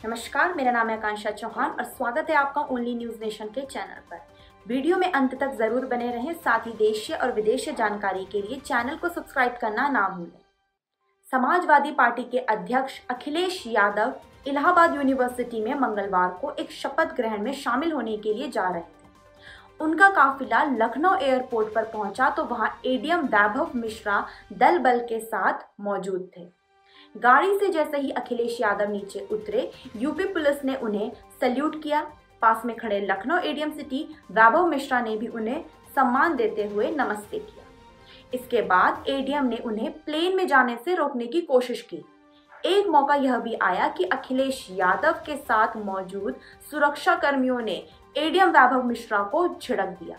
नमस्कार, मेरा नाम है आकांक्षा चौहान और स्वागत है आपका ओनली न्यूज़ नेशन के चैनल पर। वीडियो में अंत तक ज़रूर बने रहें, साथ ही देशीय और विदेशीय जानकारी के लिए चैनल को सब्सक्राइब करना ना भूलें। समाजवादी पार्टी के अध्यक्ष अखिलेश यादव इलाहाबाद यूनिवर्सिटी में मंगलवार को एक शपथ ग्रहण में शामिल होने के लिए जा रहे थे। उनका काफिला लखनऊ एयरपोर्ट पर पहुँचा तो वहाँ एडीएम वैभव मिश्रा दल बल के साथ मौजूद थे। गाड़ी से जैसे ही अखिलेश यादव नीचे उतरे, यूपी पुलिस ने उन्हें सल्यूट किया। पास में खड़े लखनऊ एडीएम सिटी वैभव मिश्रा ने भी उन्हें सम्मान देते हुए नमस्ते किया। इसके बाद एडीएम ने उन्हें प्लेन में जाने से रोकने की कोशिश की। एक मौका यह भी आया कि अखिलेश यादव के साथ मौजूद सुरक्षा कर्मियों ने एडीएम वैभव मिश्रा को छिड़क दिया।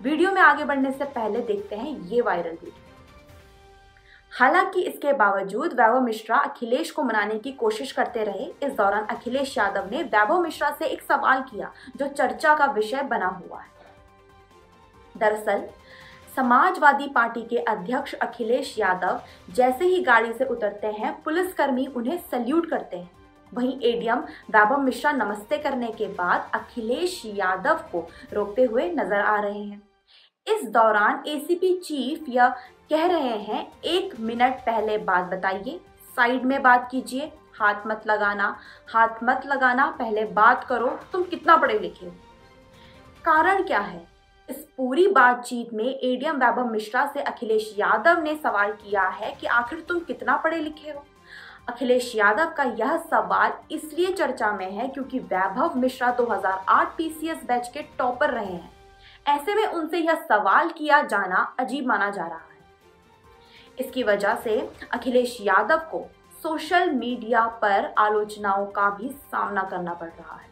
वीडियो में आगे बढ़ने से पहले देखते हैं ये वायरल वीडियो। हालाँकि इसके बावजूद वैभव मिश्रा अखिलेश को मनाने की कोशिश करते रहे, इस दौरान अखिलेश यादव ने वैभव मिश्रा से एक सवाल किया, जो चर्चा का विषय बना हुआ है। दरअसल, समाजवादी पार्टी के अध्यक्ष अखिलेश यादव जैसे ही गाड़ी से उतरते हैं, पुलिसकर्मी उन्हें सल्यूट करते हैं। वहीं एडीएम वैभव मिश्रा नमस्ते करने के बाद अखिलेश यादव को रोकते हुए नज़र आ रहे हैं। इस दौरान एसीपी चीफ या कह रहे हैं, एक मिनट पहले बात बताइए। साइड में बात कीजिए। हाथ मत लगाना। हाथ मत लगाना, पहले बात करो। तुम कितना पढ़े लिखे हो? कारण क्या है? इस पूरी बातचीत में एडीएम वैभव मिश्रा से अखिलेश यादव ने सवाल किया है कि आखिर तुम कितना पढ़े लिखे हो? अखिलेश यादव का यह सवाल इसलिए चर्चा में है क्योंकि वैभव मिश्रा 2008 पीसीएस बैच के टॉपर रहे हैं। ऐसे में उनसे यह सवाल किया जाना अजीब माना जा रहा है। इसकी वजह से अखिलेश यादव को सोशल मीडिया पर आलोचनाओं का भी सामना करना पड़ रहा है।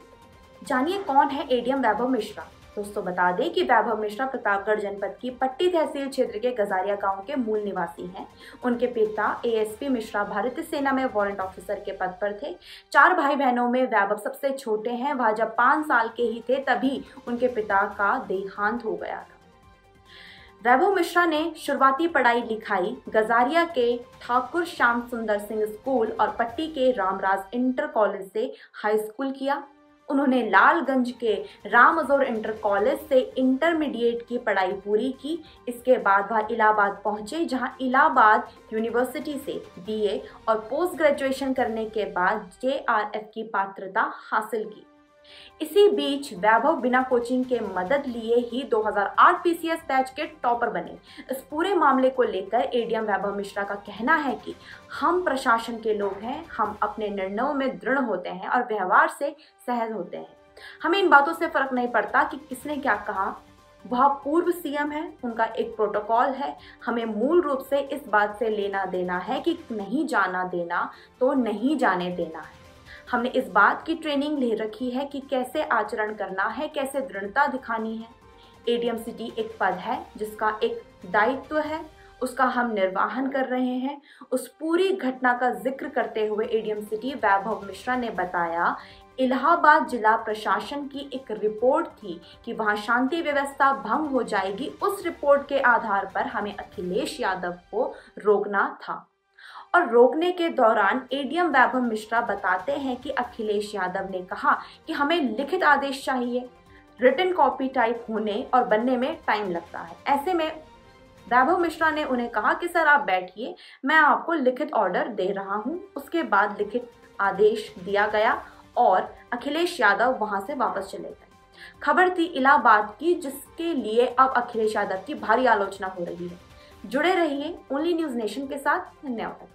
जानिए कौन है एडीएम वैभव मिश्रा। दोस्तों, बता दें कि वैभव मिश्रा प्रतापगढ़ जनपद की पट्टी तहसील क्षेत्र के गजारिया गाँव के मूल निवासी हैं। उनके पिता एएसपी मिश्रा भारतीय सेना में वारंट ऑफिसर के पद पर थे। चार भाई बहनों में वैभव सबसे छोटे हैं। वह जब पाँच साल के ही थे, तभी उनके पिता का देहांत हो गया था। वैभव मिश्रा ने शुरुआती पढ़ाई लिखाई गजारिया के ठाकुर श्याम सुंदर सिंह स्कूल और पट्टी के रामराज इंटर कॉलेज से हाई स्कूल किया। उन्होंने लालगंज के रामजोर इंटर कॉलेज से इंटरमीडिएट की पढ़ाई पूरी की। इसके बाद वह इलाहाबाद पहुँचे, जहाँ इलाहाबाद यूनिवर्सिटी से बीए और पोस्ट ग्रेजुएशन करने के बाद जेआरएफ की पात्रता हासिल की। इसी बीच वैभव बिना कोचिंग के मदद लिए ही 2008 पीसीएस बैच के टॉपर बने। इस पूरे मामले को लेकर एडीएम वैभव मिश्रा का कहना है कि हम प्रशासन के लोग हैं, हम अपने निर्णयों में दृढ़ होते हैं और व्यवहार से सहज होते हैं। हमें इन बातों से फ़र्क नहीं पड़ता कि किसने क्या कहा। वह पूर्व सीएम है, उनका एक प्रोटोकॉल है। हमें मूल रूप से इस बात से लेना देना है कि नहीं जाना देना तो नहीं जाने देना है। हमने इस बात की ट्रेनिंग ले रखी है कि कैसे आचरण करना है, कैसे दृढ़ता दिखानी है। एडीएम सिटी एक पद है, जिसका एक दायित्व है, उसका हम निर्वाहन कर रहे हैं। उस पूरी घटना का ज़िक्र करते हुए एडीएम सिटी वैभव मिश्रा ने बताया, इलाहाबाद जिला प्रशासन की एक रिपोर्ट थी कि वहाँ शांति व्यवस्था भंग हो जाएगी। उस रिपोर्ट के आधार पर हमें अखिलेश यादव को रोकना था। और रोकने के दौरान एडीएम वैभव मिश्रा बताते हैं कि अखिलेश यादव ने कहा कि हमें लिखित आदेश चाहिए रिटर्न कॉपी टाइप होने और बनने में टाइम लगता है। ऐसे में वैभव मिश्रा ने उन्हें कहा कि, सर, आप बैठिए, मैं आपको लिखित ऑर्डर दे रहा हूँ। उसके बाद लिखित आदेश दिया गया और अखिलेश यादव वहाँ से वापस चले गए। खबर थी इलाहाबाद की, जिसके लिए अब अखिलेश यादव की भारी आलोचना हो रही है। जुड़े रहिए ओनली न्यूज़ नेशन के साथ, धन्यवाद।